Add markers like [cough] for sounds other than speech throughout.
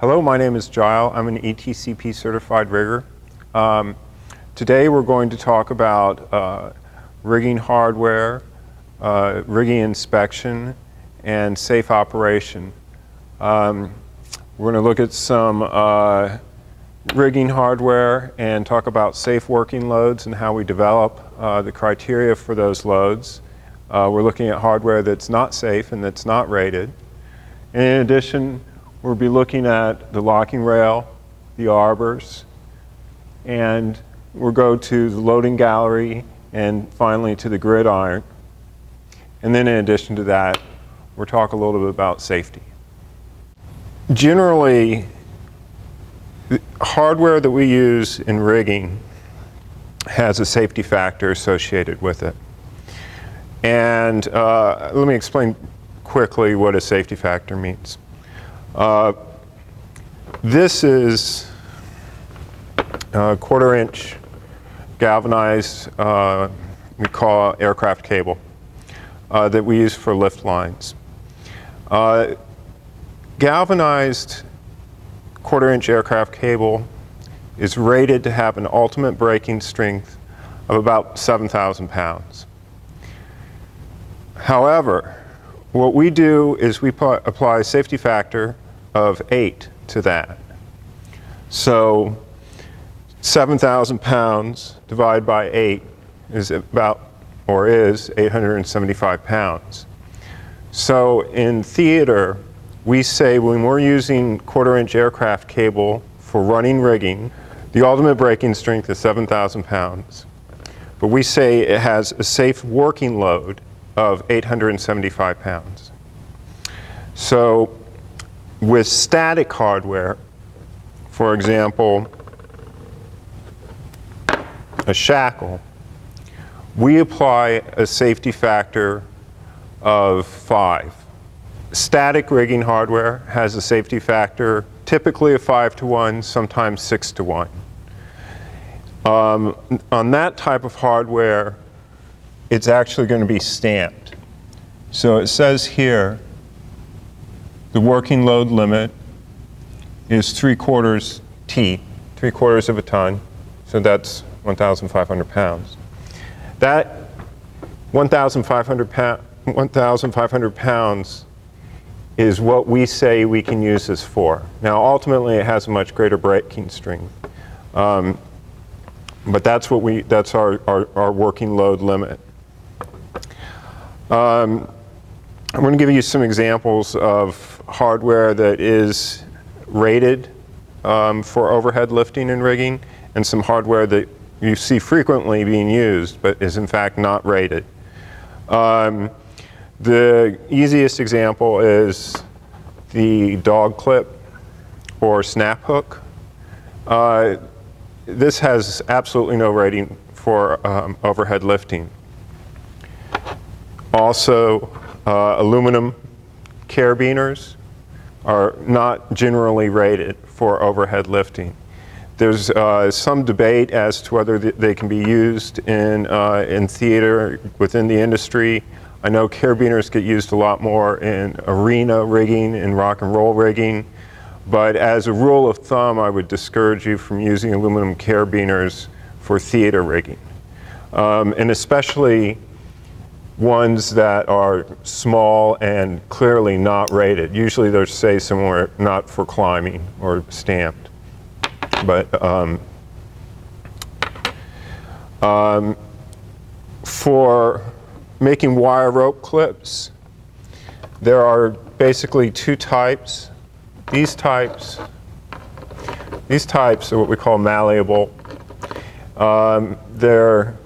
Hello, my name is Gile. I'm an ETCP certified rigger. Um, today we're going to talk about uh, rigging hardware, uh, rigging inspection, and safe operation. Um, we're going to look at some uh, rigging hardware and talk about safe working loads and how we develop uh, the criteria for those loads. Uh, we're looking at hardware that's not safe and that's not rated. And in addition, we'll be looking at the locking rail, the arbors, and we'll go to the loading gallery and finally to the gridiron. And then in addition to that, we'll talk a little bit about safety. Generally, the hardware that we use in rigging has a safety factor associated with it. And uh, let me explain quickly what a safety factor means. Uh, this is a quarter inch galvanized, uh, we call aircraft cable, uh, that we use for lift lines. Uh, galvanized quarter inch aircraft cable is rated to have an ultimate breaking strength of about 7,000 pounds. However, what we do is we apply a safety factor of 8 to that. So 7,000 pounds divided by 8 is about, or is, 875 pounds. So in theater, we say when we're using quarter inch aircraft cable for running rigging, the ultimate breaking strength is 7,000 pounds. But we say it has a safe working load of 875 pounds. So with static hardware, for example, a shackle, we apply a safety factor of 5. Static rigging hardware has a safety factor typically of 5 to 1, sometimes 6 to 1. Um, on that type of hardware, it's actually going to be stamped. So it says here, the working load limit is 3 quarters T, 3 quarters of a ton. So that's 1,500 pounds. That 1,500 pound, 1,500 pounds is what we say we can use this for. Now, ultimately, it has a much greater breaking strength. Um, but that's what we, that's our, our, our working load limit. Um, I'm going to give you some examples of hardware that is rated um, for overhead lifting and rigging and some hardware that you see frequently being used but is in fact not rated. Um, the easiest example is the dog clip or snap hook. Uh, this has absolutely no rating for um, overhead lifting. Also, uh, aluminum carabiners are not generally rated for overhead lifting. There's uh, some debate as to whether they can be used in, uh, in theater within the industry. I know carabiners get used a lot more in arena rigging and rock and roll rigging, but as a rule of thumb, I would discourage you from using aluminum carabiners for theater rigging. Um, and especially ones that are small and clearly not rated. Usually they're say somewhere not for climbing or stamped. But um, um, for making wire rope clips, there are basically two types. These types, these types are what we call malleable. Um, they're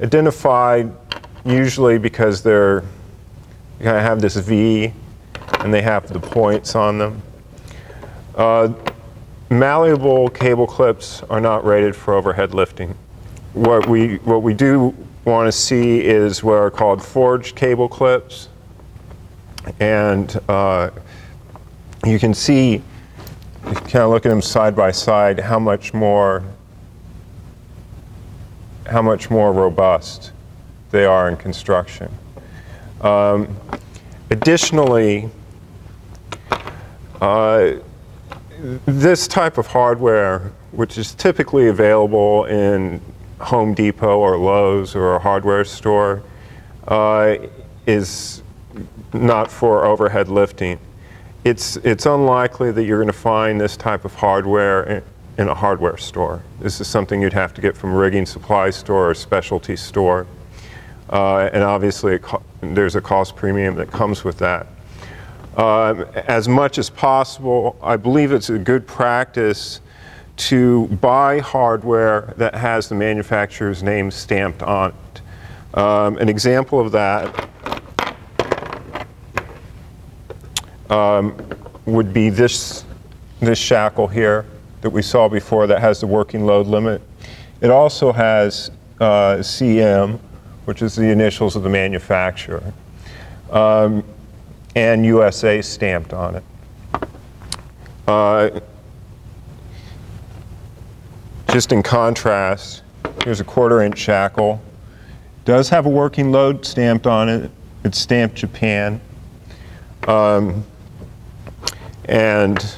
identified usually because they're kind of have this V and they have the points on them. Uh, malleable cable clips are not rated for overhead lifting. What we, what we do want to see is what are called forged cable clips. And uh, you can see, you kind of look at them side by side, how much more, how much more robust they are in construction. Um, additionally, uh, this type of hardware, which is typically available in Home Depot or Lowe's or a hardware store, uh, is not for overhead lifting. It's, it's unlikely that you're going to find this type of hardware in, in a hardware store. This is something you'd have to get from a rigging supply store or specialty store. Uh, and obviously, there's a cost premium that comes with that. Um, as much as possible, I believe it's a good practice to buy hardware that has the manufacturer's name stamped on it. Um, an example of that um, would be this, this shackle here that we saw before that has the working load limit. It also has uh, CM, which is the initials of the manufacturer. Um, and USA stamped on it. Uh, just in contrast, here's a quarter inch shackle. Does have a working load stamped on it. It's stamped Japan. Um, and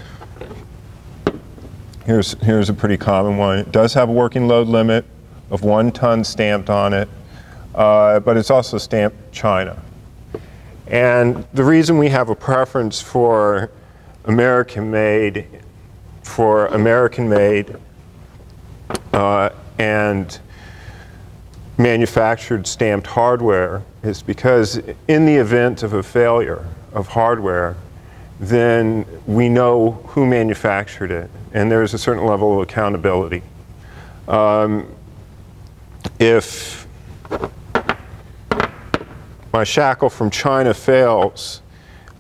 here's, here's a pretty common one. It does have a working load limit of one ton stamped on it, uh, but it's also stamped China. And the reason we have a preference for American made, for American made uh, and manufactured stamped hardware is because in the event of a failure of hardware, then we know who manufactured it, and there's a certain level of accountability. Um, if my shackle from China fails,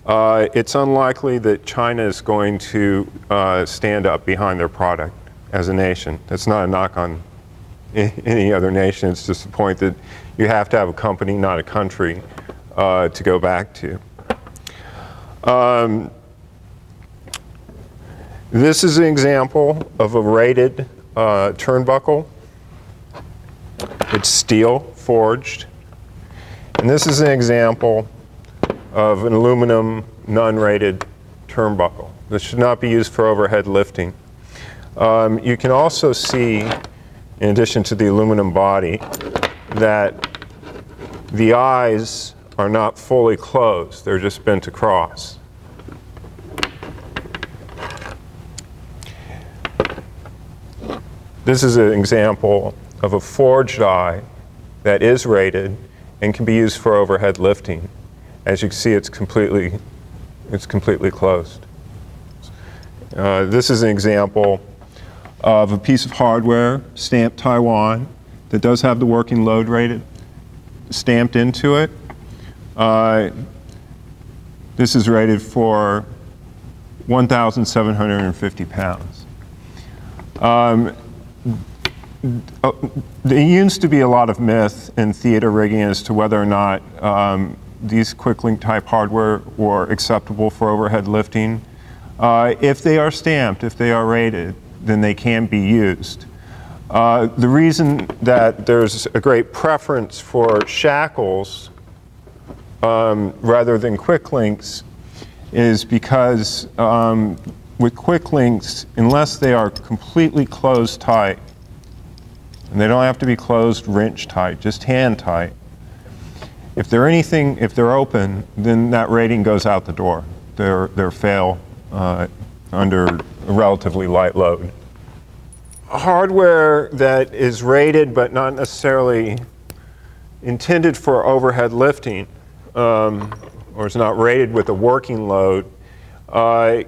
uh, it's unlikely that China is going to uh, stand up behind their product as a nation. That's not a knock on any other nation. It's just the point that you have to have a company, not a country, uh, to go back to. Um, this is an example of a rated uh, turnbuckle. It's steel forged. And this is an example of an aluminum non-rated turnbuckle. This should not be used for overhead lifting. Um, you can also see, in addition to the aluminum body, that the eyes are not fully closed. They're just bent across. This is an example of a forged eye that is rated and can be used for overhead lifting. As you can see, it's completely, it's completely closed. Uh, this is an example of a piece of hardware stamped Taiwan that does have the working load rated stamped into it. Uh, this is rated for 1,750 pounds. Um, uh, there used to be a lot of myth in theater rigging as to whether or not um, these quick-link type hardware were acceptable for overhead lifting. Uh, if they are stamped, if they are rated, then they can be used. Uh, the reason that there's a great preference for shackles um, rather than quick links is because um, with quick links, unless they are completely closed tight, and they don't have to be closed wrench tight, just hand tight. If they're anything, if they're open, then that rating goes out the door. They're, they're fail uh, under a relatively light load. Hardware that is rated but not necessarily intended for overhead lifting um, or is not rated with a working load uh,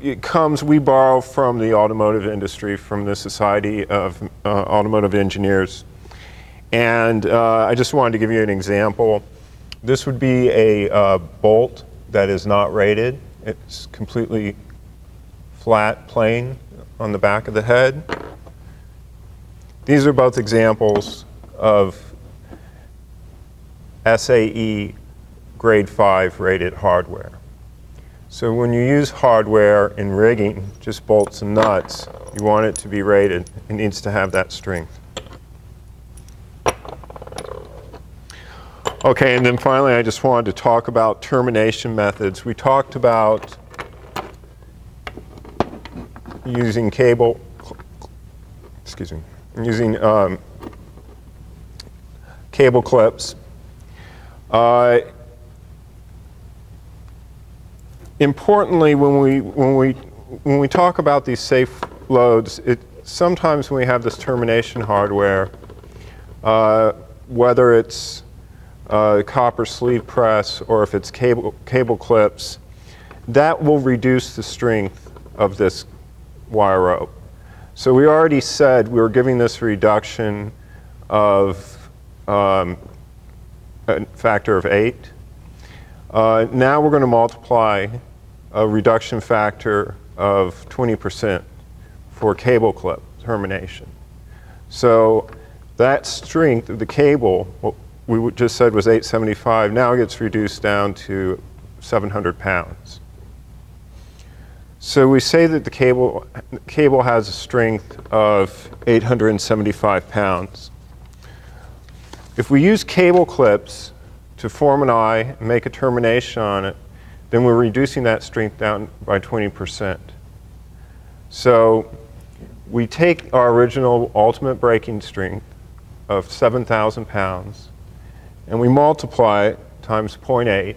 it comes, we borrow from the automotive industry, from the Society of uh, Automotive Engineers. And uh, I just wanted to give you an example. This would be a uh, bolt that is not rated. It's completely flat, plain on the back of the head. These are both examples of SAE grade 5 rated hardware. So when you use hardware in rigging, just bolts and nuts, you want it to be rated. It needs to have that strength. Okay, and then finally I just wanted to talk about termination methods. We talked about using cable, excuse me, using um, cable clips. Uh, importantly, when we, when, we, when we talk about these safe loads, it, sometimes when we have this termination hardware, uh, whether it's uh, copper sleeve press or if it's cable, cable clips, that will reduce the strength of this wire rope. So we already said we were giving this reduction of um, a factor of 8. Uh, now we're going to multiply a reduction factor of 20% for cable clip termination. So that strength of the cable, what we just said was 875, now gets reduced down to 700 pounds. So we say that the cable, cable has a strength of 875 pounds. If we use cable clips to form an eye and make a termination on it, then we're reducing that strength down by 20%. So we take our original ultimate breaking strength of 7,000 pounds and we multiply it times 0.8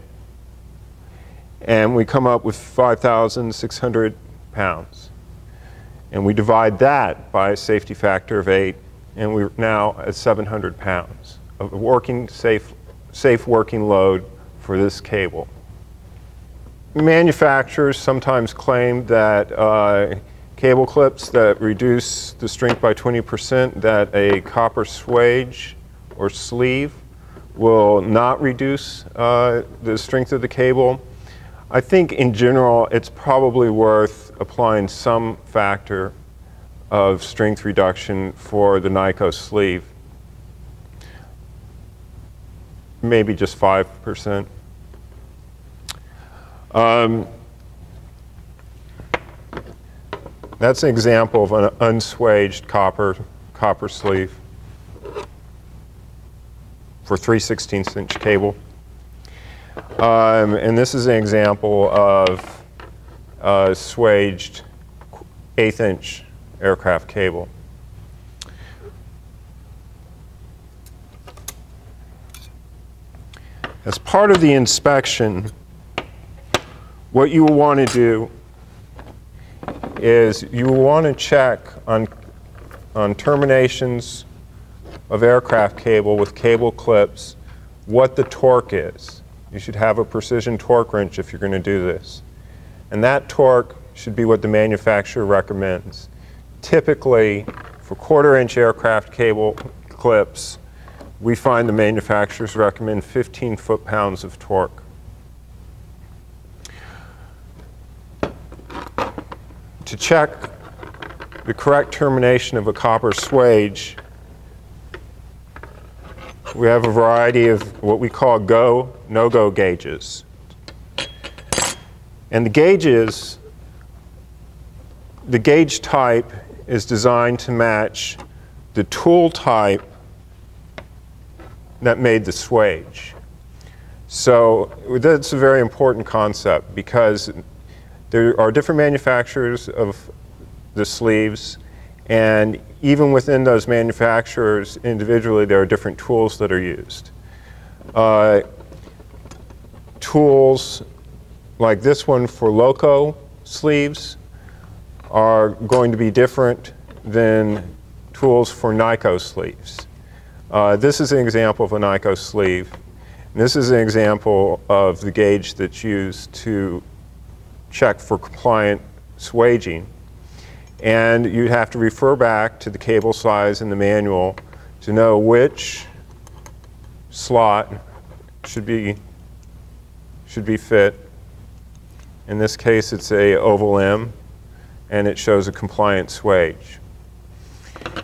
and we come up with 5,600 pounds. And we divide that by a safety factor of 8 and we're now at 700 pounds of working safe, safe working load for this cable. Manufacturers sometimes claim that uh, cable clips that reduce the strength by 20%, that a copper swage or sleeve will not reduce uh, the strength of the cable. I think in general it's probably worth applying some factor of strength reduction for the Nico sleeve. Maybe just 5%. Um, that's an example of an unswaged copper, copper sleeve for 3 16 inch cable. Um, and this is an example of a swaged eighth inch aircraft cable. As part of the inspection, what you will want to do is you will want to check on, on terminations of aircraft cable with cable clips what the torque is. You should have a precision torque wrench if you're going to do this. And that torque should be what the manufacturer recommends. Typically, for quarter inch aircraft cable clips, we find the manufacturers recommend 15 foot-pounds of torque. to check the correct termination of a copper swage, we have a variety of what we call go, no-go gauges. And the gauges, the gauge type is designed to match the tool type that made the swage. So that's a very important concept because there are different manufacturers of the sleeves, and even within those manufacturers individually, there are different tools that are used. Uh, tools like this one for Loco sleeves are going to be different than tools for Nico sleeves. Uh, this is an example of a Nico sleeve. And this is an example of the gauge that's used to check for compliant swaging. And you'd have to refer back to the cable size in the manual to know which slot should be, should be fit. In this case, it's a oval M, and it shows a compliant swage.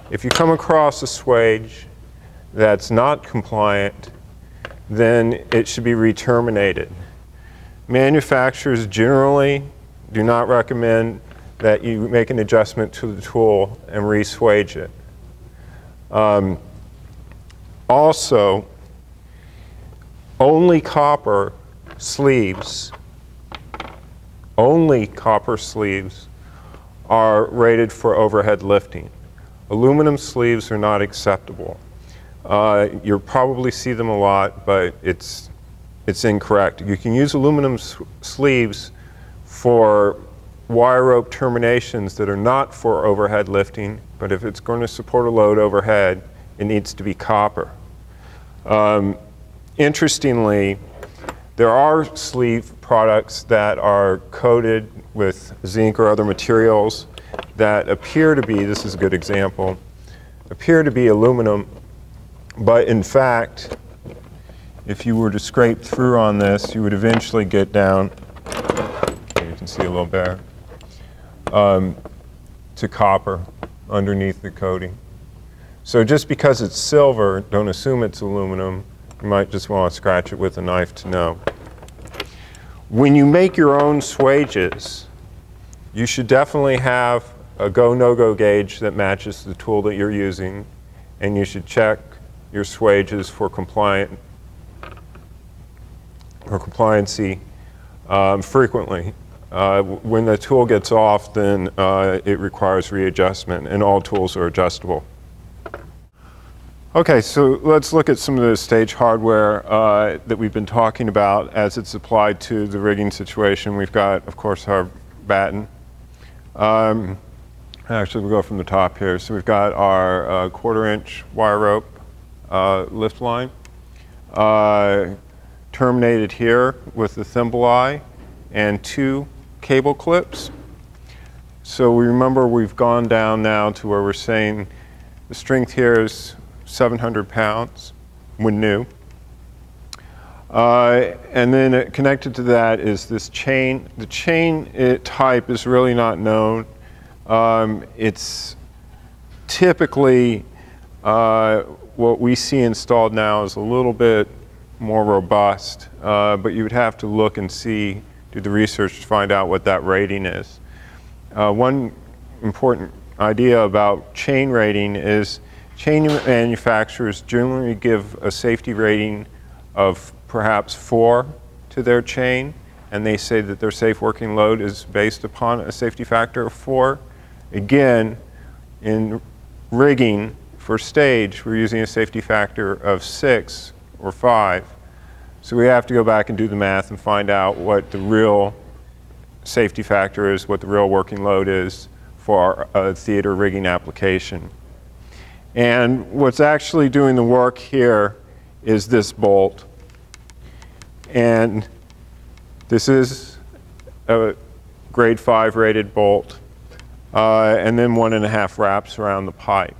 If you come across a swage that's not compliant, then it should be re-terminated. Manufacturers generally do not recommend that you make an adjustment to the tool and re-swage it. Um, also, only copper sleeves, only copper sleeves are rated for overhead lifting. Aluminum sleeves are not acceptable. Uh, you'll probably see them a lot, but it's, it's incorrect. You can use aluminum sleeves for wire rope terminations that are not for overhead lifting, but if it's going to support a load overhead, it needs to be copper. Um, interestingly, there are sleeve products that are coated with zinc or other materials that appear to be, this is a good example, appear to be aluminum, but in fact, if you were to scrape through on this, you would eventually get down, you can see a little better, um, to copper underneath the coating. So just because it's silver, don't assume it's aluminum. You might just want to scratch it with a knife to know. When you make your own swages, you should definitely have a go no-go gauge that matches the tool that you're using, and you should check your swages for compliant or compliancy um, frequently. Uh, when the tool gets off, then uh, it requires readjustment, and all tools are adjustable. Okay, so let's look at some of the stage hardware uh, that we've been talking about as it's applied to the rigging situation. We've got, of course, our batten. Um, actually, we'll go from the top here. So we've got our uh, quarter inch wire rope lift line uh, terminated here with the thimble eye and two cable clips. So we remember we've gone down now to where we're saying the strength here is 700 pounds when new. Uh, and then connected to that is this chain. The chain uh, type is really not known. Um, it's typically uh, what we see installed now is a little bit more robust, uh, but you would have to look and see do the research to find out what that rating is. Uh, one important idea about chain rating is chain manufacturers generally give a safety rating of perhaps four to their chain, and they say that their safe working load is based upon a safety factor of four. Again, in rigging for stage, we're using a safety factor of six or five. So we have to go back and do the math and find out what the real safety factor is, what the real working load is for a theater rigging application. And what's actually doing the work here is this bolt. And this is a grade 5 rated bolt. Uh, and then one and a half wraps around the pipe.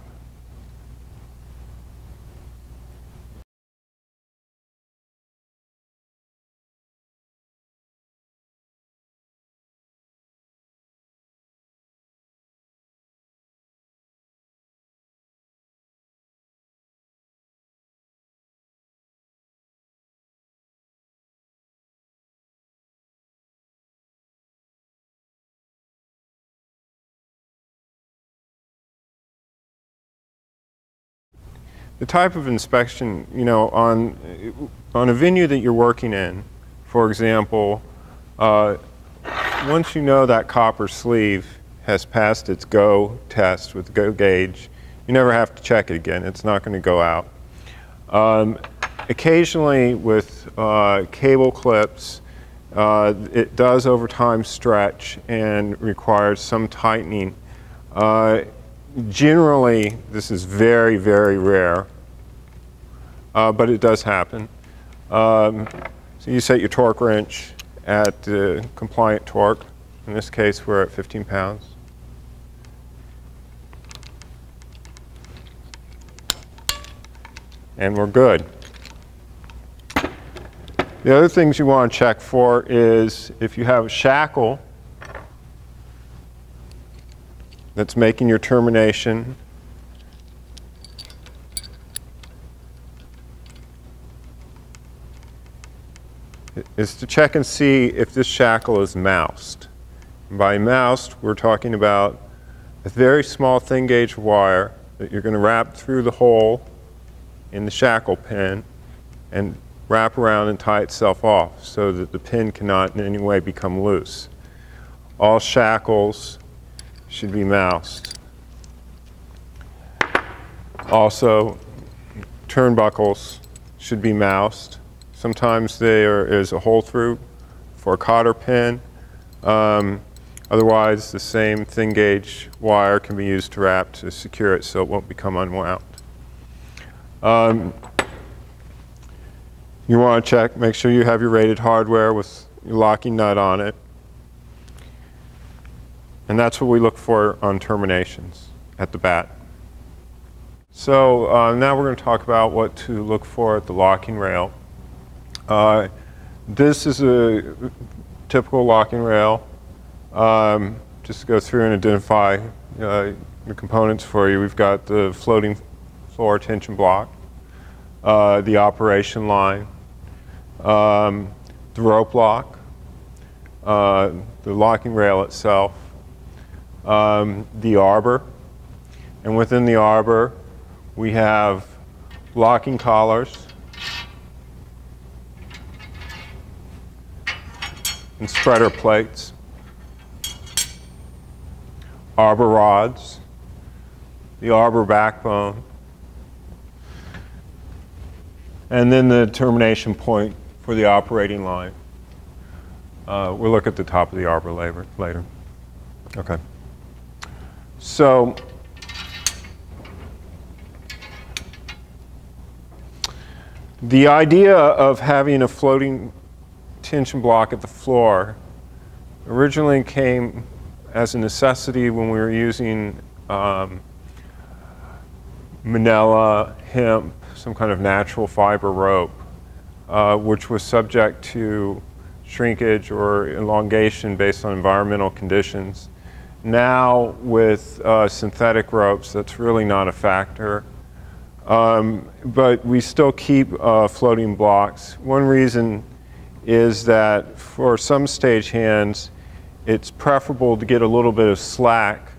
The type of inspection, you know, on, on a venue that you're working in, for example, uh, once you know that copper sleeve has passed its go test with the go gauge, you never have to check it again. It's not going to go out. Um, occasionally with uh, cable clips, uh, it does over time stretch and requires some tightening. Uh, generally, this is very, very rare, uh, but it does happen. Um, so you set your torque wrench at the compliant torque. In this case, we're at 15 pounds. And we're good. The other things you want to check for is if you have a shackle that's making your termination. is to check and see if this shackle is moused. And by moused, we're talking about a very small thin gauge wire that you're going to wrap through the hole in the shackle pin and wrap around and tie itself off so that the pin cannot in any way become loose. All shackles should be moused. Also, turnbuckles should be moused. Sometimes there is a hole through for a cotter pin. Um, otherwise, the same thin gauge wire can be used to wrap to secure it so it won't become unwound. Um, you want to check, make sure you have your rated hardware with your locking nut on it. And that's what we look for on terminations at the bat. So uh, now we're going to talk about what to look for at the locking rail. Uh, this is a typical locking rail. Um, just to go through and identify uh, the components for you, we've got the floating floor tension block, uh, the operation line, um, the rope lock, uh, the locking rail itself, um, the arbor, and within the arbor we have locking collars and spreader plates, arbor rods, the arbor backbone, and then the termination point for the operating line. Uh, we'll look at the top of the arbor later. later. Okay. So the idea of having a floating tension block at the floor originally came as a necessity when we were using um, manila, hemp, some kind of natural fiber rope, uh, which was subject to shrinkage or elongation based on environmental conditions. Now with uh, synthetic ropes, that's really not a factor. Um, but we still keep uh, floating blocks. One reason is that for some stagehands, it's preferable to get a little bit of slack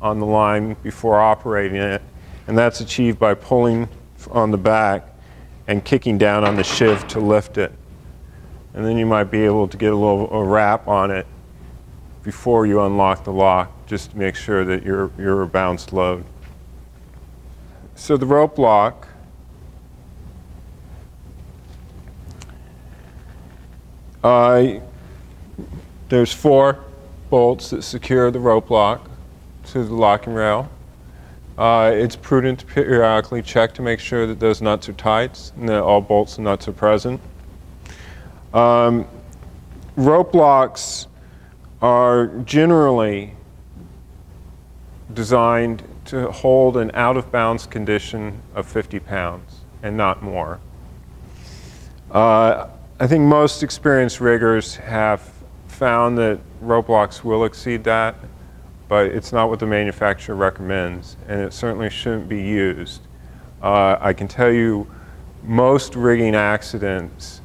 on the line before operating it, and that's achieved by pulling on the back and kicking down on the sheave to lift it. And then you might be able to get a little a wrap on it before you unlock the lock just to make sure that you're, you're a bounced load. So the rope lock uh, there's four bolts that secure the rope lock to the locking rail. Uh, it's prudent to periodically check to make sure that those nuts are tight and that all bolts and nuts are present. Um, rope locks are generally designed to hold an out of bounds condition of 50 pounds and not more. Uh, I think most experienced riggers have found that rope locks will exceed that, but it's not what the manufacturer recommends, and it certainly shouldn't be used. Uh, I can tell you most rigging accidents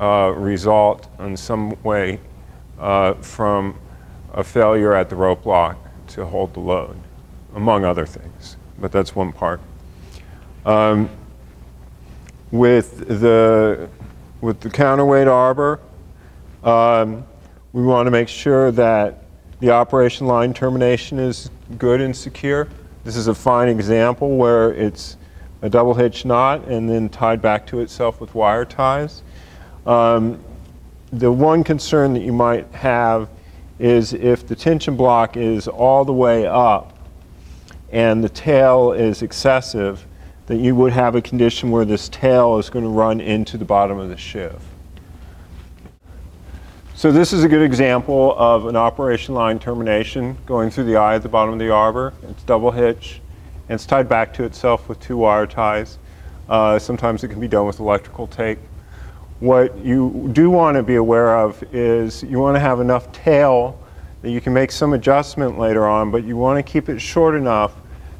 uh, result in some way uh, from a failure at the rope lock to hold the load, among other things. But that's one part. Um, with the with the counterweight arbor, um, we want to make sure that the operation line termination is good and secure. This is a fine example where it's a double hitch knot and then tied back to itself with wire ties. Um, the one concern that you might have is if the tension block is all the way up and the tail is excessive, that you would have a condition where this tail is going to run into the bottom of the sheave. So this is a good example of an operation line termination going through the eye at the bottom of the arbor. It's double hitch, and it's tied back to itself with two wire ties. Uh, sometimes it can be done with electrical tape. What you do want to be aware of is you want to have enough tail that you can make some adjustment later on, but you want to keep it short enough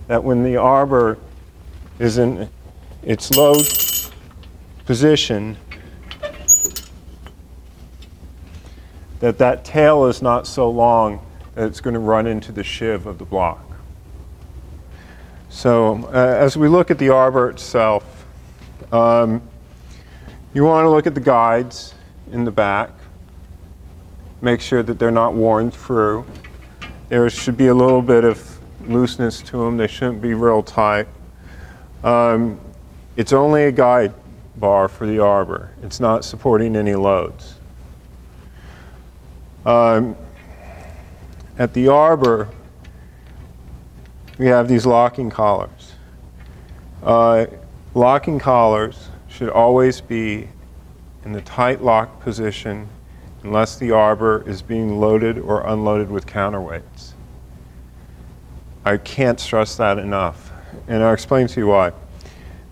that when the arbor is in its low position, that that tail is not so long that it's going to run into the sheave of the block. So uh, as we look at the arbor itself, um, you want to look at the guides in the back. Make sure that they're not worn through. there should be a little bit of looseness to them. They shouldn't be real tight. Um, it's only a guide bar for the arbor. It's not supporting any loads. Um, at the arbor, we have these locking collars. Uh, locking collars should always be in the tight lock position unless the arbor is being loaded or unloaded with counterweights. I can't stress that enough, and I'll explain to you why.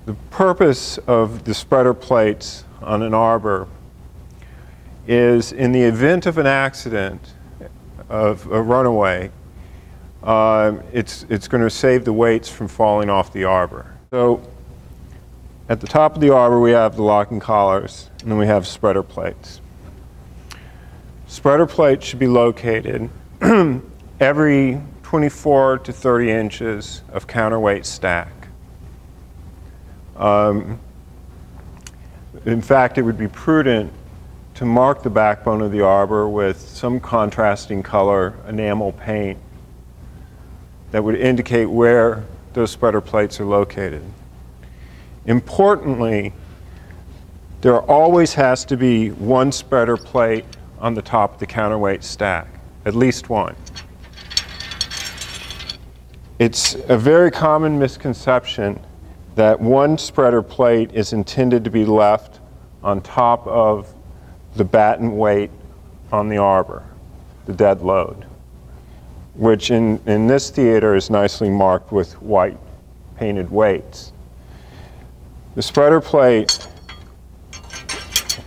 The purpose of the spreader plates on an arbor is in the event of an accident, of a runaway, um, it's, it's going to save the weights from falling off the arbor. So at the top of the arbor, we have the locking collars, and then we have spreader plates. Spreader plates should be located [clears throat] every 24 to 30 inches of counterweight stack. Um, in fact, it would be prudent to mark the backbone of the arbor with some contrasting color enamel paint that would indicate where those spreader plates are located. Importantly, there always has to be one spreader plate on the top of the counterweight stack, at least one. It's a very common misconception that one spreader plate is intended to be left on top of the batten weight on the arbor, the dead load, which in, in this theater is nicely marked with white painted weights. The spreader plate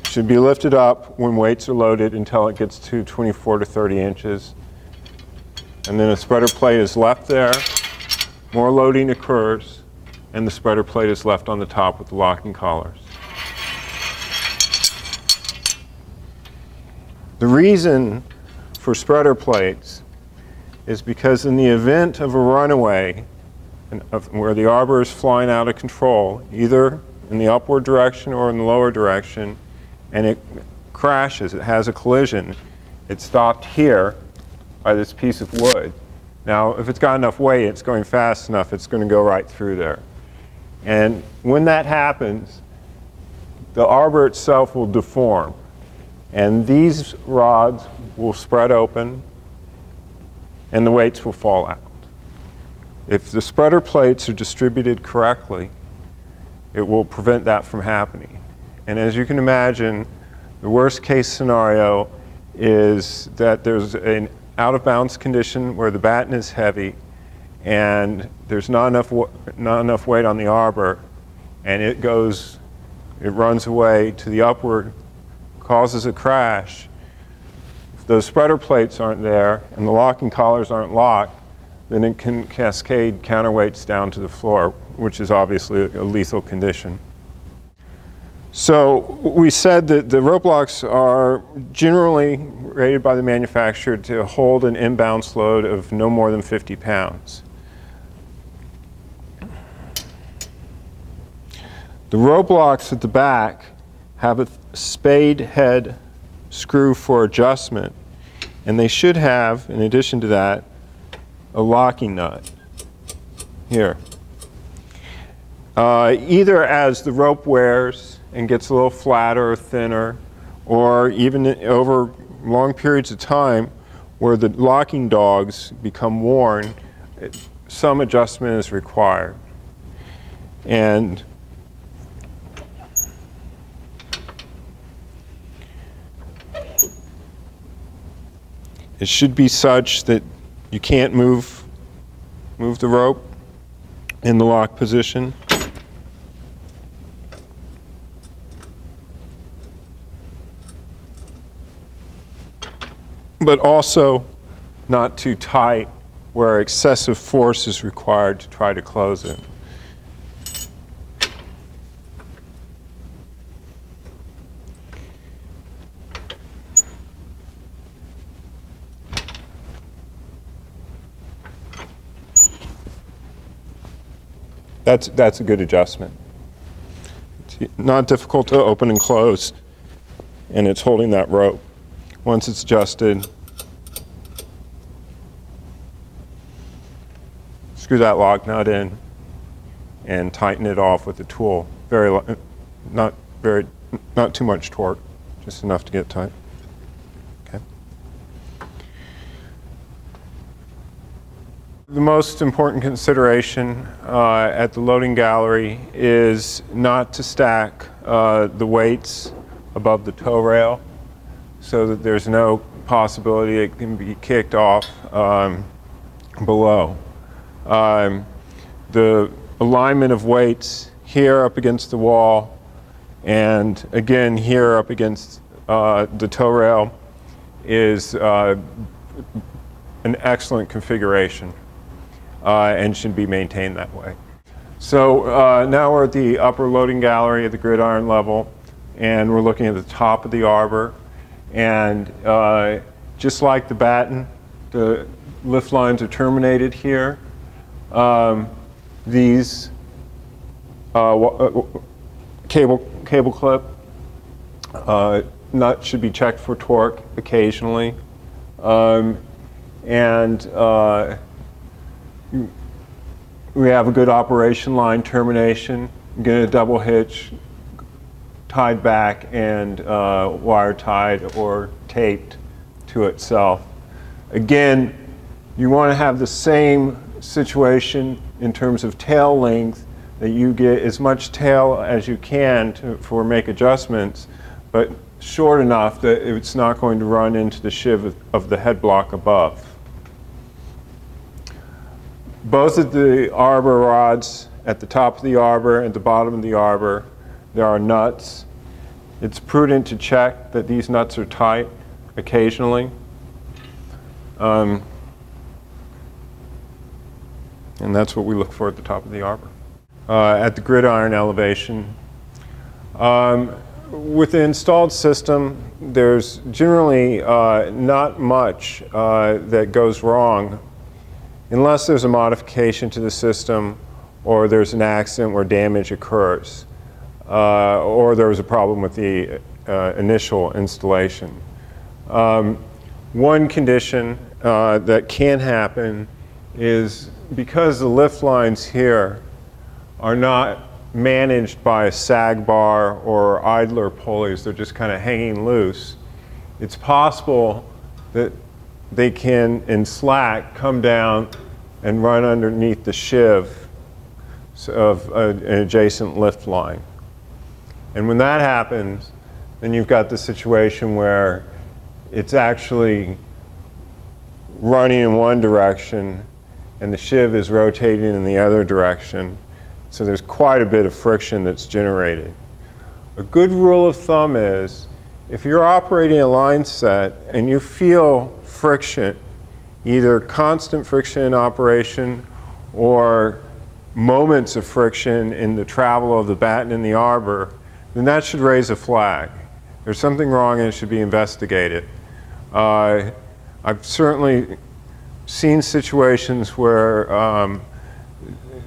should be lifted up when weights are loaded until it gets to 24 to 30 inches. And then a spreader plate is left there, more loading occurs, and the spreader plate is left on the top with the locking collars. The reason for spreader plates is because in the event of a runaway, where the arbor is flying out of control, either in the upward direction or in the lower direction, and it crashes, it has a collision, it's stopped here by this piece of wood. Now, if it's got enough weight, it's going fast enough, it's going to go right through there. And when that happens, the arbor itself will deform. And these rods will spread open, and the weights will fall out. If the spreader plates are distributed correctly, it will prevent that from happening. And as you can imagine, the worst case scenario is that there's an out of bounds condition where the batten is heavy and there's not enough, not enough weight on the arbor and it goes, it runs away to the upward, causes a crash. If those spreader plates aren't there and the locking collars aren't locked, then it can cascade counterweights down to the floor, which is obviously a lethal condition. So we said that the rope locks are generally rated by the manufacturer to hold an inbounds load of no more than 50 pounds. The rope locks at the back have a spade head screw for adjustment, and they should have, in addition to that, a locking nut here. Uh, either as the rope wears and gets a little flatter or thinner, or even over long periods of time where the locking dogs become worn, some adjustment is required. And it should be such that you can't move, move the rope in the lock position. But also not too tight where excessive force is required to try to close it. That's, that's a good adjustment. It's not difficult to open and close, and it's holding that rope. Once it's adjusted, screw that lock nut in and tighten it off with the tool. Very, not very, not too much torque, just enough to get tight. The most important consideration uh, at the loading gallery is not to stack uh, the weights above the toe rail so that there's no possibility it can be kicked off um, below. Um, the alignment of weights here up against the wall and again here up against uh, the toe rail is uh, an excellent configuration and should be maintained that way. So uh, now we're at the upper loading gallery at the gridiron level and we're looking at the top of the arbor and uh, just like the batten, the lift lines are terminated here. Um, these uh, uh, cable, cable clip uh, nut should be checked for torque occasionally. Um, and uh, we have a good operation line termination. Get a double hitch, tied back and uh, wire tied or taped to itself. Again, you want to have the same situation in terms of tail length that you get as much tail as you can to, for make adjustments, but short enough that it's not going to run into the of, of the head block above. Both of the arbor rods at the top of the arbor and the bottom of the arbor, there are nuts. It's prudent to check that these nuts are tight occasionally. Um, and that's what we look for at the top of the arbor. Uh, at the gridiron elevation, um, with the installed system, there's generally uh, not much uh, that goes wrong unless there's a modification to the system or there's an accident where damage occurs uh, or there was a problem with the uh, initial installation. Um, one condition uh, that can happen is because the lift lines here are not managed by a sag bar or idler pulleys, they're just kind of hanging loose, it's possible that they can, in slack, come down and run underneath the sheave of an adjacent lift line. And when that happens, then you've got the situation where it's actually running in one direction and the sheave is rotating in the other direction. So there's quite a bit of friction that's generated. A good rule of thumb is if you're operating a line set and you feel friction, either constant friction in operation or moments of friction in the travel of the batten in the arbor, then that should raise a flag. There's something wrong and it should be investigated. Uh, I've certainly seen situations where um,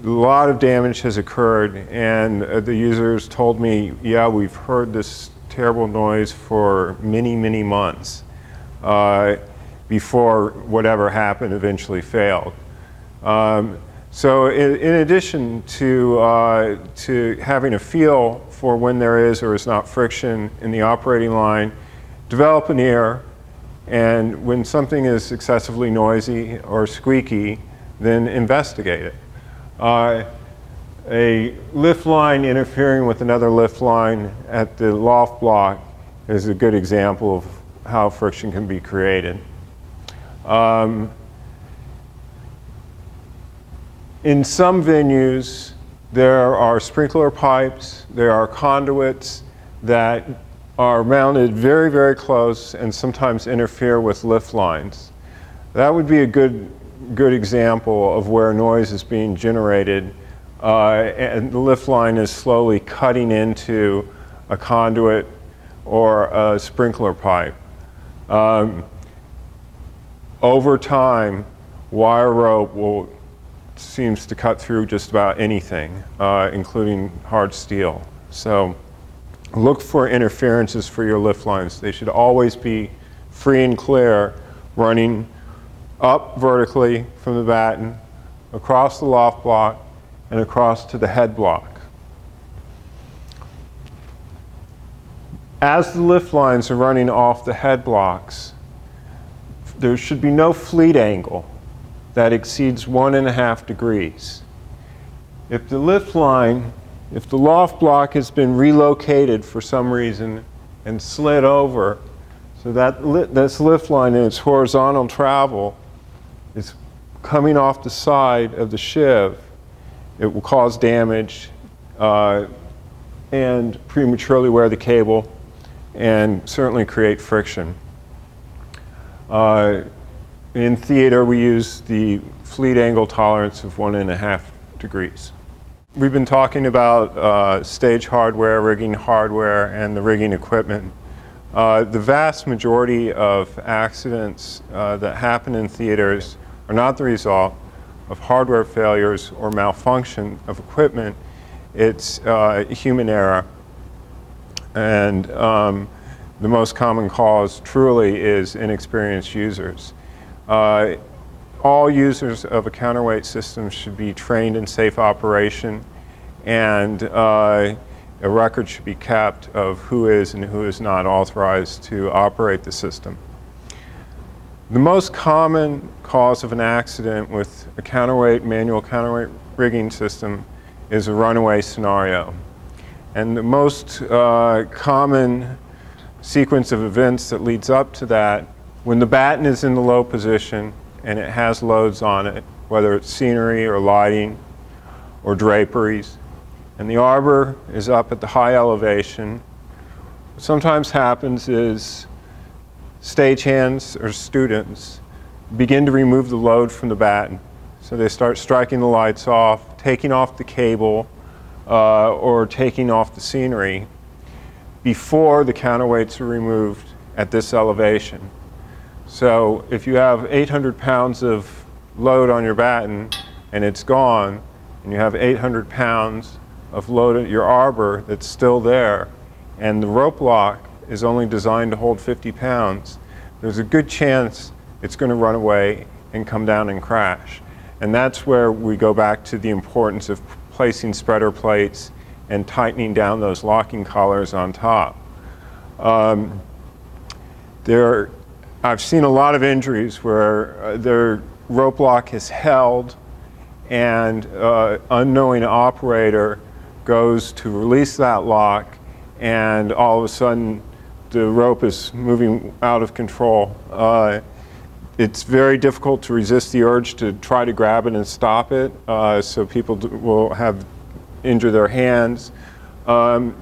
a lot of damage has occurred and uh, the users told me, yeah, we've heard this terrible noise for many, many months uh, before whatever happened eventually failed. Um, so in, in, addition to, uh, to having a feel for when there is or is not friction in the operating line, develop an ear, and when something is excessively noisy or squeaky, then investigate it. Uh, a lift line interfering with another lift line at the loft block is a good example of how friction can be created. Um, in some venues, there are sprinkler pipes, there are conduits that are mounted very, very close and sometimes interfere with lift lines. That would be a good, good example of where noise is being generated uh, and the lift line is slowly cutting into a conduit or a sprinkler pipe. Um, over time, wire rope will seems to cut through just about anything, uh, including hard steel. So look for interferences for your lift lines. They should always be free and clear, running up vertically from the batten, across the loft block, and across to the head block. As the lift lines are running off the head blocks, there should be no fleet angle that exceeds one and a half degrees. If the lift line, if the loft block has been relocated for some reason and slid over, so that li this lift line in its horizontal travel is coming off the side of the sheave, it will cause damage uh, and prematurely wear the cable and certainly create friction. Uh, in theater, we use the fleet angle tolerance of one and a half degrees. We've been talking about uh, stage hardware, rigging hardware, and the rigging equipment. Uh, the vast majority of accidents uh, that happen in theaters are not the result of hardware failures or malfunction of equipment. It's uh, human error. And um, the most common cause truly is inexperienced users. Uh, all users of a counterweight system should be trained in safe operation and uh, a record should be kept of who is and who is not authorized to operate the system. The most common cause of an accident with a counterweight, manual counterweight rigging system is a runaway scenario. And the most uh, common sequence of events that leads up to that when the batten is in the low position and it has loads on it, whether it's scenery or lighting or draperies, and the arbor is up at the high elevation, what sometimes happens is stagehands or students begin to remove the load from the batten. So they start striking the lights off, taking off the cable, uh, or taking off the scenery before the counterweights are removed at this elevation. So if you have 800 pounds of load on your batten and it's gone, and you have 800 pounds of load at your arbor that's still there, and the rope lock is only designed to hold 50 pounds, there's a good chance it's going to run away and come down and crash. And that's where we go back to the importance of placing spreader plates and tightening down those locking collars on top. Um, there I've seen a lot of injuries where uh, their rope lock has held and uh, unknowing operator goes to release that lock and all of a sudden the rope is moving out of control. Uh, it's very difficult to resist the urge to try to grab it and stop it, uh, so people will have injure their hands. Um,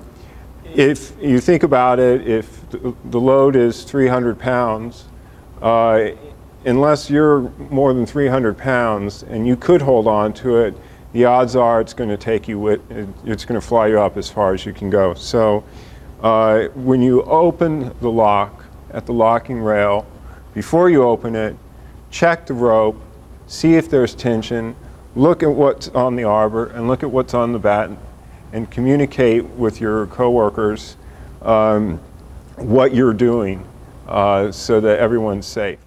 if you think about it, if the load is 300 pounds, uh, unless you're more than 300 pounds and you could hold on to it, the odds are it's going to take you, with, it's going to fly you up as far as you can go. So uh, when you open the lock at the locking rail, before you open it, check the rope, see if there's tension, look at what's on the arbor and look at what's on the batten and communicate with your coworkers um, what you're doing uh, so that everyone's safe.